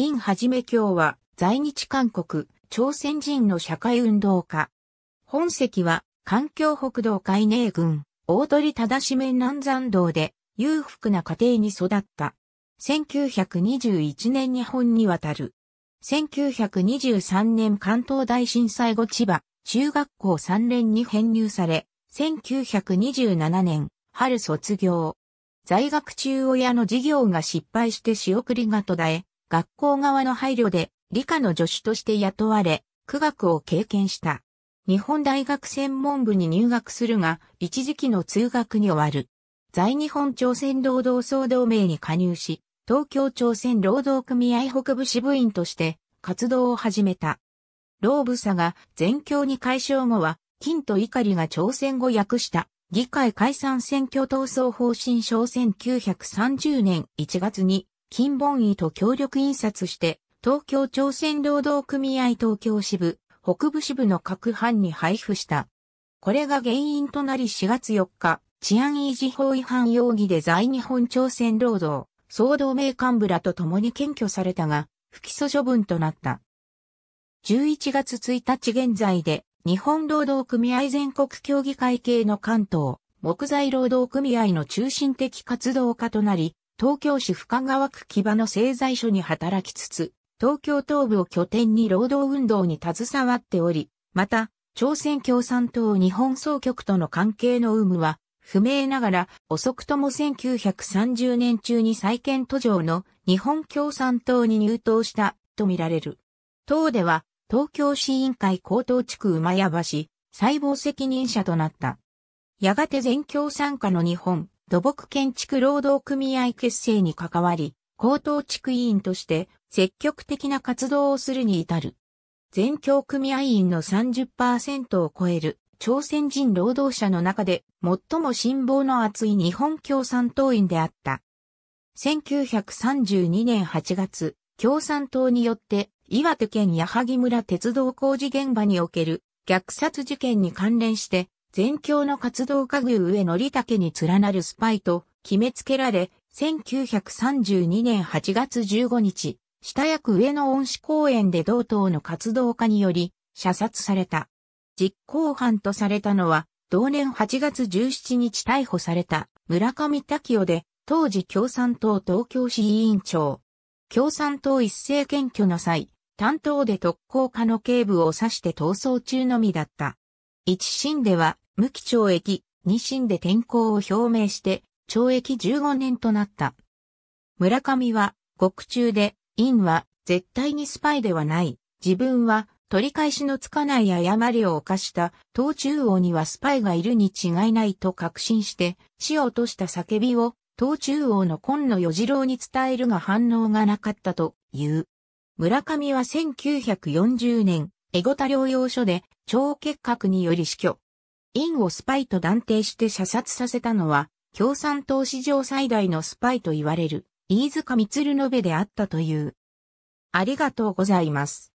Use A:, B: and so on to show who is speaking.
A: インはじめ教は在日韓国、朝鮮人の社会運動家。本籍は環境北道海寧郡、大鳥忠しめ南山道で裕福な家庭に育った。1921年日本に渡る。1923年関東大震災後千葉、中学校3年に編入され、1927年、春卒業。在学中親の事業が失敗して仕送りが途絶え、学校側の配慮で理科の助手として雇われ、苦学を経験した。日本大学専門部に入学するが、一時期の通学に終わる。在日本朝鮮労働総同盟に加入し、東京朝鮮労働組合北部支部員として活動を始めた。老部佐が全教に解消後は、金と怒りが朝鮮語訳した議会解散選挙闘争方針書1930年1月に金本位と協力印刷して東京朝鮮労働組合東京支部、北部支部の各班に配布した。これが原因となり4月4日、治安維持法違反容疑で在日本朝鮮労働、総同盟幹部らと共に検挙されたが、不起訴処分となった。11月1日現在で、日本労働組合全国協議会系の関東、木材労働組合の中心的活動家となり、東京市深川区木場の製材所に働きつつ、東京東部を拠点に労働運動に携わっており、また、朝鮮共産党日本総局との関係の有無は、不明ながら、遅くとも1930年中に再建途上の日本共産党に入党したとみられる。党では、東京市委員会高等地区馬屋橋、細胞責任者となった。やがて全共産下の日本土木建築労働組合結成に関わり、高等地区委員として積極的な活動をするに至る。全共組合員の30%を超える朝鮮人労働者の中で最も辛抱の厚い日本共産党員であった。1932年8月、共産党によって岩手県矢作村鉄道工事現場における虐殺事件に関連して全共の活動家具上則武に連なるスパイと決めつけられ、1932年8月15日、下役上野恩賜公園で同党の活動家により射殺された。実行犯とされたのは、同年8月17日逮捕された村上滝夫で、当時共産党東京市委員長。共産党一斉検挙の際、担当で特攻課の警部を指して逃走中のみだった。一審では無期懲役、二審で転校を表明して懲役15年となった。村上は獄中で、院は絶対にスパイではない。自分は取り返しのつかない誤りを犯した東中央にはスパイがいるに違いないと確信して死を落とした叫びを東中央の今野与次郎に伝えるが反応がなかったという。村上は1940年、エゴタ療養所で腸結核により死去。院をスパイと断定して射殺させたのは共産党史上最大のスパイと言われる飯塚光延べであったという。ありがとうございます。